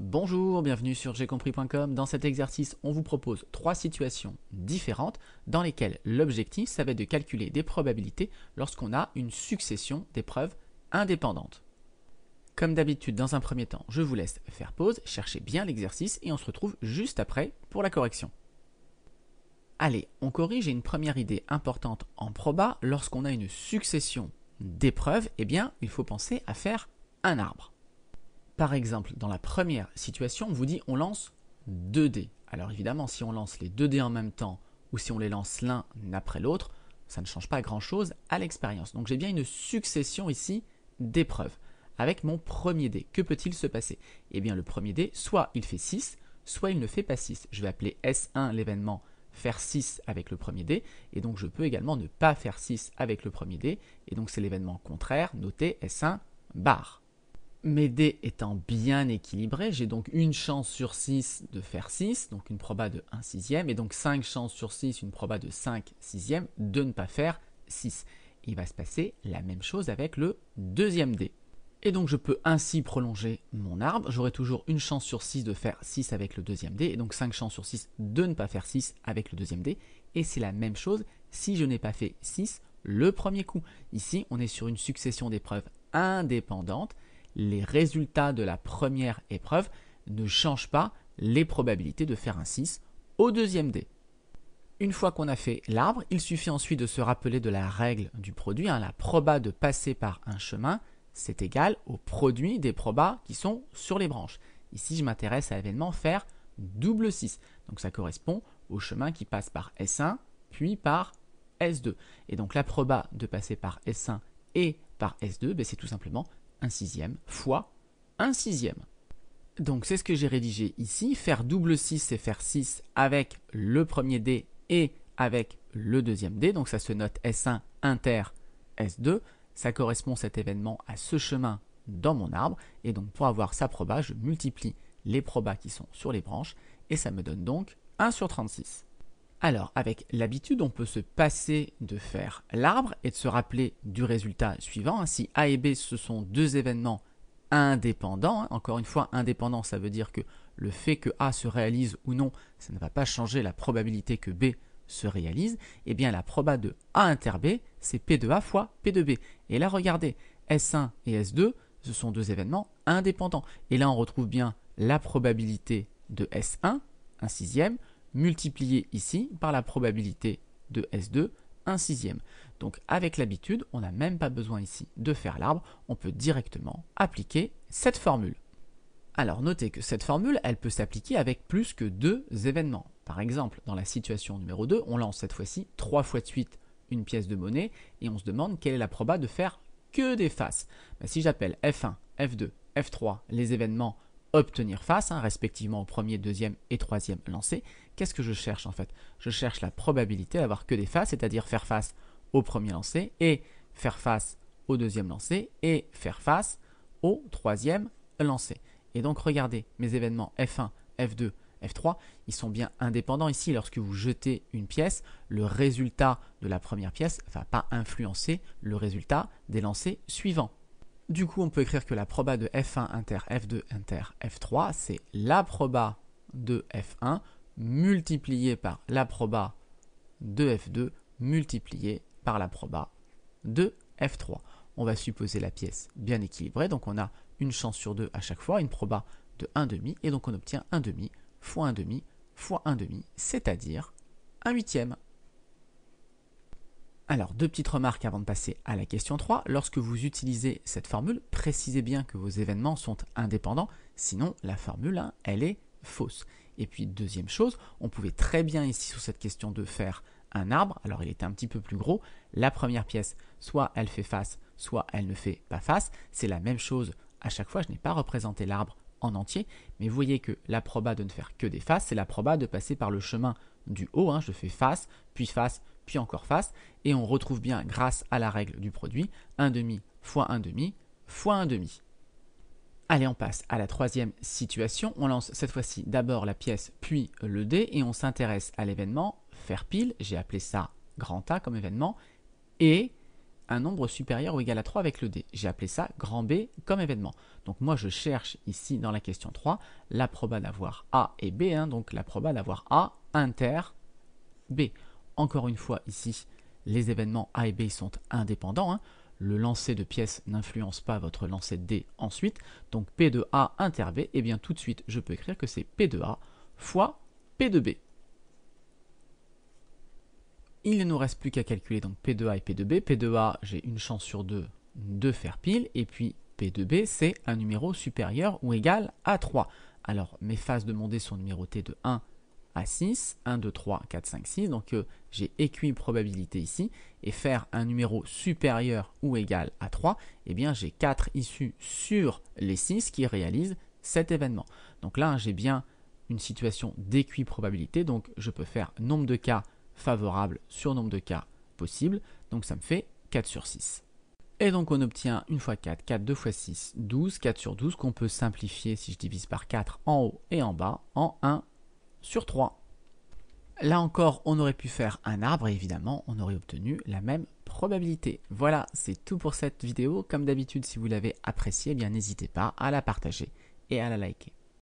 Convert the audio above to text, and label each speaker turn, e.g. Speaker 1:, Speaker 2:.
Speaker 1: Bonjour, bienvenue sur j'aicompris.com. Dans cet exercice, on vous propose trois situations différentes dans lesquelles l'objectif, ça va être de calculer des probabilités lorsqu'on a une succession d'épreuves indépendantes. Comme d'habitude, dans un premier temps, je vous laisse faire pause, chercher bien l'exercice et on se retrouve juste après pour la correction. Allez, on corrige une première idée importante en proba. Lorsqu'on a une succession d'épreuves, eh bien, il faut penser à faire un arbre. Par exemple, dans la première situation, on vous dit on lance 2 dés. Alors évidemment, si on lance les 2 dés en même temps ou si on les lance l'un après l'autre, ça ne change pas grand-chose à l'expérience. Donc j'ai bien une succession ici d'épreuves. Avec mon premier dé, que peut-il se passer? Eh bien le premier dé, soit il fait 6, soit il ne fait pas 6. Je vais appeler S1 l'événement faire 6 avec le premier dé, et donc je peux également ne pas faire 6 avec le premier dé, et donc c'est l'événement contraire, noté S1 barre. Mes dés étant bien équilibrés, j'ai donc une chance sur 6 de faire 6, donc une proba de 1 sixième, et donc 5 chances sur 6, une proba de 5 sixième de ne pas faire 6. Il va se passer la même chose avec le deuxième dé. Et donc je peux ainsi prolonger mon arbre. J'aurai toujours une chance sur 6 de faire 6 avec le deuxième dé, et donc 5 chances sur 6 de ne pas faire 6 avec le deuxième dé. Et c'est la même chose si je n'ai pas fait 6 le premier coup. Ici, on est sur une succession d'épreuves indépendantes les résultats de la première épreuve ne changent pas les probabilités de faire un 6 au deuxième dé. Une fois qu'on a fait l'arbre, il suffit ensuite de se rappeler de la règle du produit. Hein. la proba de passer par un chemin, c'est égal au produit des probas qui sont sur les branches. Ici, je m'intéresse à l'événement faire double 6. Donc ça correspond au chemin qui passe par S1 puis par S2. Et donc la proba de passer par S1 et par S2, ben, c'est tout simplement 1 sixième fois 1 sixième. Donc c'est ce que j'ai rédigé ici. Faire double 6, c'est faire 6 avec le premier dé et avec le deuxième dé. Donc ça se note S1 inter S2. Ça correspond cet événement à ce chemin dans mon arbre. Et donc pour avoir sa proba, je multiplie les probas qui sont sur les branches. Et ça me donne donc 1 sur 36. Alors, avec l'habitude, on peut se passer de faire l'arbre et de se rappeler du résultat suivant. Si A et B, ce sont deux événements indépendants, hein, encore une fois, indépendant, ça veut dire que le fait que A se réalise ou non, ça ne va pas changer la probabilité que B se réalise. Eh bien, la proba de A inter B, c'est P de A fois P de B. Et là, regardez, S1 et S2, ce sont deux événements indépendants. Et là, on retrouve bien la probabilité de S1, un sixième, multiplié ici par la probabilité de S2, 1 sixième. Donc avec l'habitude, on n'a même pas besoin ici de faire l'arbre, on peut directement appliquer cette formule. Alors notez que cette formule, elle peut s'appliquer avec plus que deux événements. Par exemple, dans la situation numéro 2, on lance cette fois-ci 3 fois de suite une pièce de monnaie et on se demande quelle est la proba de faire que des faces. Ben, si j'appelle F1, F2, F3 les événements obtenir face, hein, respectivement au premier, deuxième et troisième lancé, qu'est-ce que je cherche en fait? Je cherche la probabilité d'avoir que des faces, c'est-à-dire faire face au premier lancé et faire face au deuxième lancé et faire face au troisième lancé. Et donc regardez, mes événements F1, F2, F3, ils sont bien indépendants ici. Lorsque vous jetez une pièce, le résultat de la première pièce ne va pas influencer le résultat des lancers suivants. Du coup, on peut écrire que la proba de F1 inter F2 inter F3, c'est la proba de F1 multiplié par la proba de F2 multiplié par la proba de F3. On va supposer la pièce bien équilibrée, donc on a une chance sur deux à chaque fois, une proba de 1,5, et donc on obtient 1,5 fois 1,5 fois 1,5, c'est-à-dire 1 huitième. Alors, deux petites remarques avant de passer à la question 3. Lorsque vous utilisez cette formule, précisez bien que vos événements sont indépendants, sinon la formule, hein, elle est fausse. Et puis, deuxième chose, on pouvait très bien ici sur cette question de faire un arbre, alors il était un petit peu plus gros, la première pièce, soit elle fait face, soit elle ne fait pas face, c'est la même chose à chaque fois, je n'ai pas représenté l'arbre en entier, mais vous voyez que la proba de ne faire que des faces, c'est la proba de passer par le chemin du haut, hein. je fais face, puis face, puis encore face, et on retrouve bien, grâce à la règle du produit, 1 demi fois 1 demi fois 1 demi. Allez, on passe à la troisième situation. On lance cette fois-ci d'abord la pièce, puis le dé, et on s'intéresse à l'événement faire pile, j'ai appelé ça grand A comme événement, et un nombre supérieur ou égal à 3 avec le D. J'ai appelé ça grand B comme événement. Donc moi je cherche ici dans la question 3 la proba d'avoir A et B, hein, donc la proba d'avoir A inter B. Encore une fois ici, les événements A et B sont indépendants. Hein. Le lancer de pièces n'influence pas votre lancer de D ensuite. Donc P de A inter B, et eh bien tout de suite je peux écrire que c'est P de A fois P de B. Il ne nous reste plus qu'à calculer donc P de A et P de B. P de A, j'ai une chance sur deux de faire pile. Et puis P de B, c'est un numéro supérieur ou égal à 3. Alors mes phases de mon dé sont numérotées de 1 à 6, 1, 2, 3, 4, 5, 6. Donc euh, j'ai équiprobabilité ici. Et faire un numéro supérieur ou égal à 3, eh bien j'ai 4 issues sur les 6 qui réalisent cet événement. Donc là, j'ai bien une situation d'équiprobabilité. Donc je peux faire nombre de cas favorable sur nombre de cas possibles. Donc ça me fait 4 sur 6. Et donc on obtient 1 fois 4, 4, 2 fois 6, 12, 4 sur 12 qu'on peut simplifier si je divise par 4 en haut et en bas en 1 sur 3. Là encore, on aurait pu faire un arbre et évidemment, on aurait obtenu la même probabilité. Voilà, c'est tout pour cette vidéo. Comme d'habitude, si vous l'avez appréciée, eh bien n'hésitez pas à la partager et à la liker.